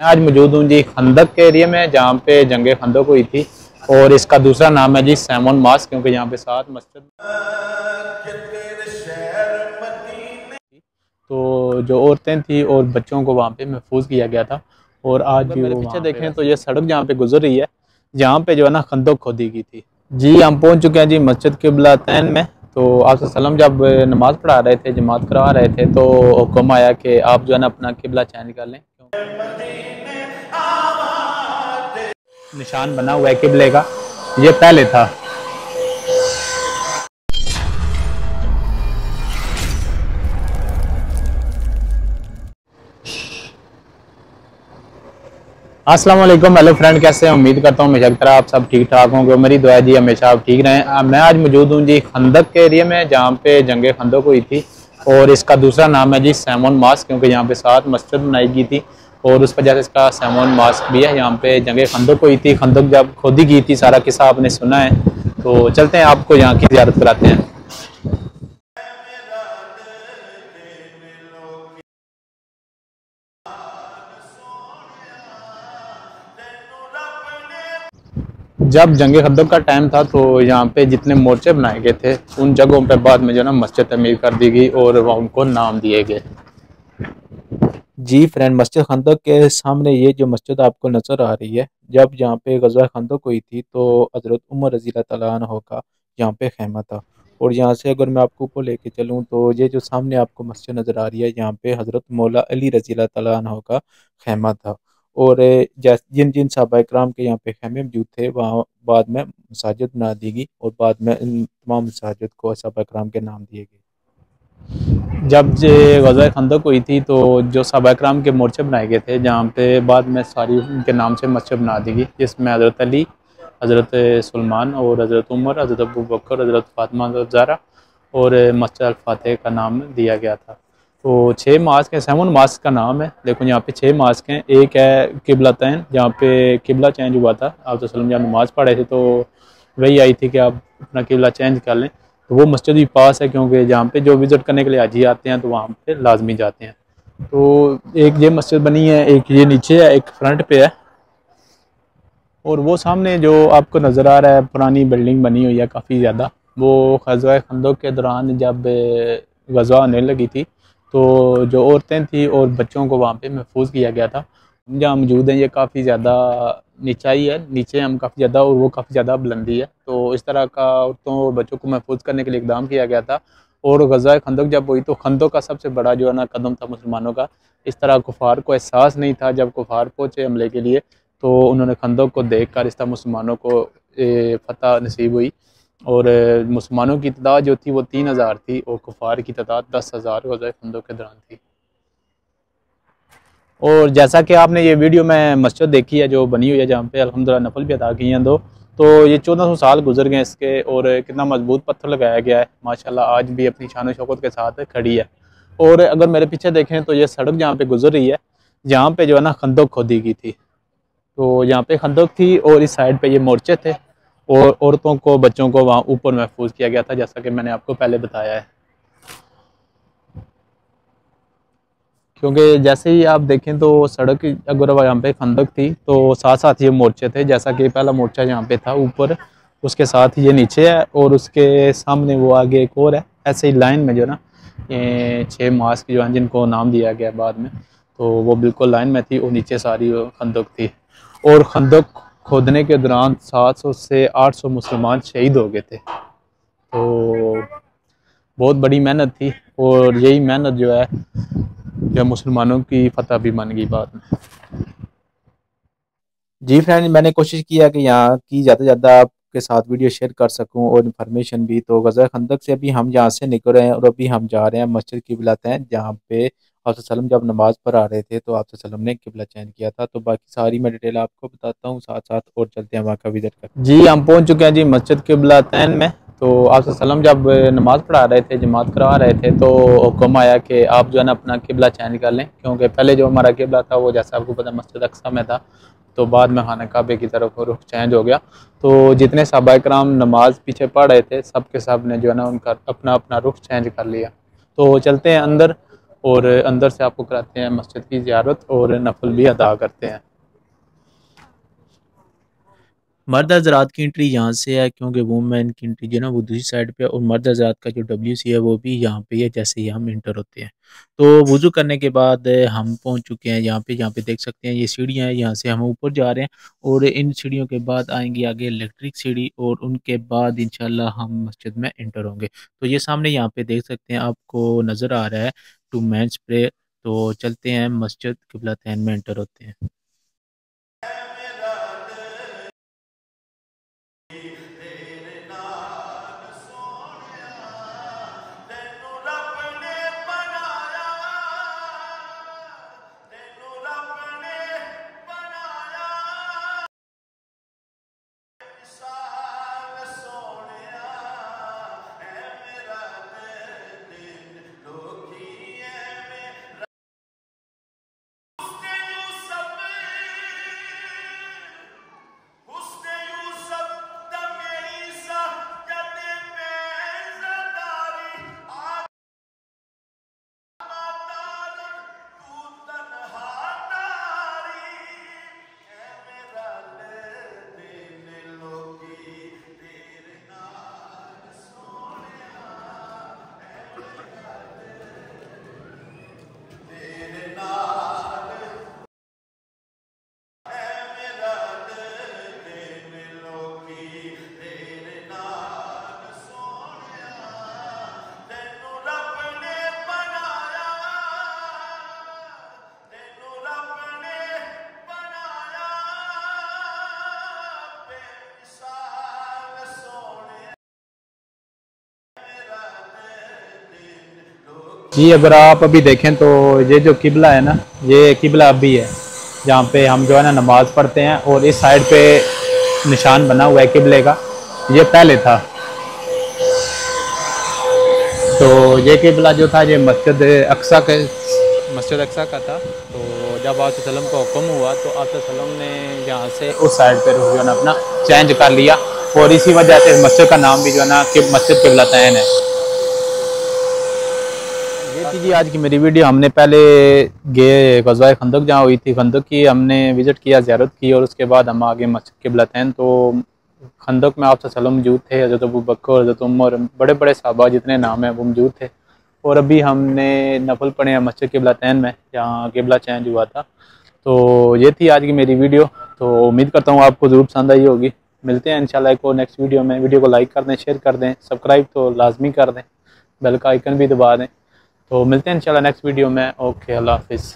मैं आज मौजूद हूँ जी खंदक के एरिया में जहाँ पे जंग खंदक हुई थी। और इसका दूसरा नाम है जी सैमन मास क्योंकि यहाँ पे सात मस्जिद तो जो औरतें थी और बच्चों को वहाँ पे महफूज किया गया था। और आज भी मेरे पीछे देखें तो ये सड़क जहाँ पे गुजर रही है जहाँ पे जो है ना खंदक खोदी गई थी। जी हम पहुँच चुके हैं जी मस्जिद के तैन में। तो आप सलम जब नमाज़ पढ़ा रहे थे जमात करा रहे थे तो हुक्म आया कि आप जो है ना अपना किबला चेंज कर लें। निशान बना हुआ है किबले का। ये पहले था। अस्सलाम वालेकुम, हेलो फ्रेंड, कैसे हैं? उम्मीद करता हूँ हमेशा आप सब ठीक ठाक होंगे। मेरी दुआ जी, हमेशा आप ठीक रहें। मैं आज मौजूद हूँ जी खंदक के एरिया में, जहाँ पे जंग खंदक हुई थी। और इसका दूसरा नाम है जी सैमन मास्क, क्योंकि यहाँ पे सात मस्जिद बनाई गई थी। और उस वजह से इसका सैमन मास्क भी है। यहाँ पे जंग खंदक हुई थी। खंदक जब खोदी की थी, सारा किस्सा आपने सुना है। तो चलते हैं, आपको यहाँ की ज्यारत कराते हैं। जब जंग खदक का टाइम था तो यहाँ पे जितने मोर्चे बनाए गए थे, उन जगहों पे बाद में जो ना मस्जिद तमीर कर दी गई और वह उनको नाम दिए गए। जी फ्रेंड, मस्जिद खंदक के सामने ये जो मस्जिद आपको नज़र आ रही है, जब यहाँ पे गजा खंदक हुई थी तो हज़रत उमर रजील तला का यहाँ पे खेमा था। और यहाँ से अगर मैं आपको ऊपर लेके चलूँ तो ये जो सामने आपको मस्जिद नज़र आ रही है, यहाँ पे हज़रत मौला अली रजील तला का खेमा था। और जिन जिन सहाबा कराम के यहाँ पे खेमे मौजूद थे, वहाँ बाद में मसाजिद बना दी गई और बाद में इन तमाम मसाजिद को सहाबा कराम के नाम दिए गए। जब जे गजा खंदक हुई थी तो जो सहाबा कराम के मोर्चे बनाए गए थे, जहाँ पे बाद में सारी उनके नाम से मस्जिद बना दी गई, जिसमें हज़रत अली, हज़रत सलमान और हज़रत उमर, हज़रत अबू बकर, हज़रत फातमा ज़ारा और मस्जिद फ़ातह का नाम दिया गया था। तो छः मास्क हैं, सेवन मास्क का नाम है। देखो, यहाँ पे छः मास्क हैं। एक है किबला तैन, जहाँ पे किबला चेंज हुआ था। आप तो सलम जहाँ नमाज़ पढ़े थे तो वही आई थी कि आप अपना किबला चेंज कर लें। तो वो मस्जिद भी पास है क्योंकि जहाँ पे जो विज़िट करने के लिए हाजी आते हैं तो वहाँ पे लाजमी जाते हैं। तो एक ये मस्जिद बनी है, एक ये नीचे है, एक फ्रंट पे है। और वो सामने जो आपको नज़र आ रहा है, पुरानी बिल्डिंग बनी हुई है काफ़ी ज़्यादा। वो खजवा खंदों के दौरान जब गजवा आने लगी थी तो जो औरतें थी और बच्चों को वहाँ पे महफूज किया गया था। जहाँ मौजूद हैं, ये काफ़ी ज़्यादा नीचाई है नीचे हम काफ़ी ज़्यादा और वो काफ़ी ज़्यादा बुलंदी है। तो इस तरह का औरतों और बच्चों को महफूज करने के लिए इकदाम किया गया था। और गज़ा खंदक जब हुई तो खंदों का सबसे बड़ा जो है ना कदम था मुसलमानों का। इस तरह कुफार को एहसास नहीं था जब कुफार पहुँचे हमले के लिए तो उन्होंने खंदों को देख कर इस तरह मुसलमानों को फ़तह नसीब हुई। और मुसलमानों की तादाद जो थी वो तीन हज़ार थी और कुफार की तादाद दस हज़ार गज़ा खंदों के दौरान थी। और जैसा कि आपने ये वीडियो में मस्जिद देखी है, जो बनी हुई है जहाँ पे अलहमदिल्ला नफल भी अदा किए हैं दो। तो ये चौदह सौ साल गुजर गए इसके और कितना मज़बूत पत्थर लगाया गया है। माशाल्लाह, आज भी अपनी शान शौकत के साथ खड़ी है। और अगर मेरे पीछे देखें तो ये सड़क जहाँ पे गुजर रही है, जहाँ पे जो है ना खंदक खोदी गई थी। तो यहाँ पे खंदक थी और इस साइड पे ये मोर्चे थे और औरतों को, बच्चों को वहाँ ऊपर महफूज किया गया था, जैसा कि मैंने आपको पहले बताया है। क्योंकि जैसे ही आप देखें तो सड़क अगर यहाँ पे खंदक थी तो साथ साथ ये मोर्चे थे, जैसा कि पहला मोर्चा यहाँ पे था ऊपर, उसके साथ ये नीचे है और उसके सामने वो आगे एक और है, ऐसे ही लाइन में जो ना, ये छः मास्क जो हैं जिनको नाम दिया गया बाद में तो वो बिल्कुल लाइन में थी और नीचे सारी खंदक थी। और खंदक खोदने के दौरान 700 से 800 मुसलमान शहीद हो गए थे। तो बहुत बड़ी मेहनत थी और यही मेहनत जो है जो मुसलमानों की फतह भी बन गई बाद में। जी फ्रेंड मैंने कोशिश किया कि यहाँ की ज़्यादा ज़्यादा आपके साथ वीडियो शेयर कर सकूँ और इन्फॉर्मेशन भी। तो गज़ा खंदक से अभी हम यहाँ से निकल रहे हैं और अभी हम जा रहे हैं मस्जिद की बुलाते हैं जहाँ पे आप जब नमाज़ पर आ रहे थे तो आप ने किबला चैन किया था। तो बाकी सारी मैं डिटेल आपको बताता हूँ साथ साथ और चलते हैं वहाँ का विज़िट कर जी, हम पहुँच चुके हैं जी मस्जिद किबला तैन में। तो आप जब नमाज़ पढ़ा रहे थे, जमात करवा रहे थे तो हुक्म आया कि आप जो है ना अपना किबला चेंज कर लें, क्योंकि पहले जो हमारा किबला था, वो जैसा आपको पता मस्जिद अक्सा में था तो बाद में खाना काबे की तरफ़ रुख चेंज हो गया। तो जितने सहाबा कराम नमाज़ पीछे पढ़ रहे थे सब के सबने जो है ना उनका अपना अपना रुख चेंज कर लिया। तो चलते हैं अंदर, और अंदर से आपको कराते हैं मस्जिद की ज़्यारत और नफल भी अदा करते हैं। मर्द हजरात की एंट्री यहाँ से है क्योंकि वुमेन की एंट्री जो है ना वो दूसरी साइड पे और मर्द हजरात का जो डब्ल्यू सी है वो भी यहाँ पे है जैसे ही हम इंटर होते हैं। तो वज़ू करने के बाद हम पहुँच चुके हैं यहाँ पे यहाँ पे देख सकते हैं ये सीढ़ियाँ हैं, यहाँ से हम ऊपर जा रहे हैं और इन सीढ़ियों के बाद आएँगी आगे इलेक्ट्रिक सीढ़ी और उनके बाद इंशाल्लाह हम मस्जिद में इंटर होंगे। तो ये सामने यहाँ पे देख सकते हैं आपको नज़र आ रहा है टू मैं प्रे तो चलते हैं मस्जिद किबला में इंटर होते हैं। जी, अगर आप अभी देखें तो ये जो किबला है ना, ये किबला अभी है, जहाँ पे हम जो है ना नमाज़ पढ़ते हैं और इस साइड पे निशान बना हुआ है किबले का, ये पहले था। तो ये किबला जो था, ये मस्जिद अक्सा के, मस्जिद अक्सा का था। तो जब आप का हुक्म हुआ तो आप ने यहाँ से उस साइड पर जो है ना अपना चेंज कर लिया और इसी वजह से मस्जिद का नाम भी जो है ना कि मस्जिद किबला तैन है। थी जी आज की मेरी वीडियो हमने पहले गए गजवा खंदक, जहाँ हुई थी खंदक की, हमने विज़िट किया ज्यारत की, और उसके बाद हम आगे मस्जिद के बलतैन तो खंदक में आपसे सलम मौजूद थे, हज़रत अबू बकर, हज़रत उमर बड़े बड़े साहबा जितने नाम हैं, वो मौजूद थे। और अभी हमने नफल पढ़े हैं मस्जिद के बलतैन में, जहाँ किबला चेंज हुआ था। तो ये थी आज की मेरी वीडियो। तो उम्मीद करता हूँ आपको ज़रूर पसंद आई होगी। मिलते हैं इंशाल्लाह और नेक्स्ट वीडियो में। वीडियो को लाइक कर दें शेयर कर दें सब्सक्राइब तो लाजमी कर दें। बेल का आइकन भी दबा दें। तो मिलते हैं इंशाल्लाह नेक्स्ट वीडियो में। ओके अल्लाह हाफिज़